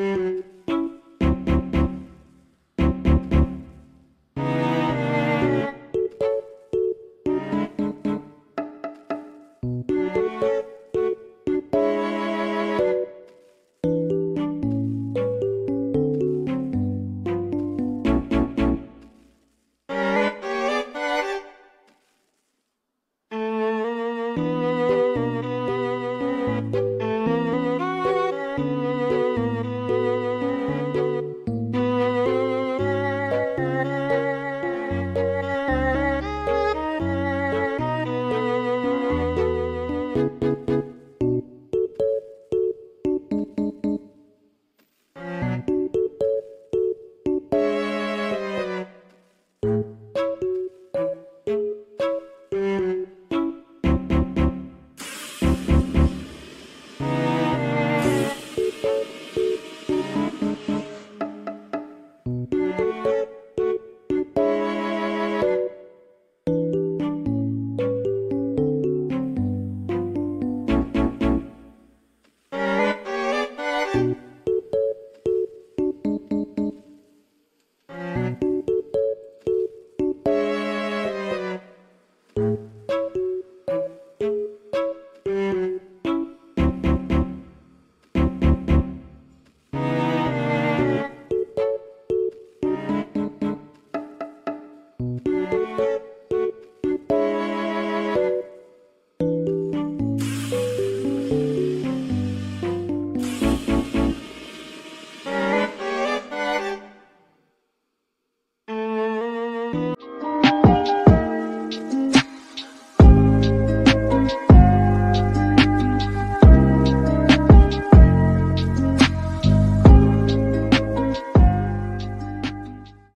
Música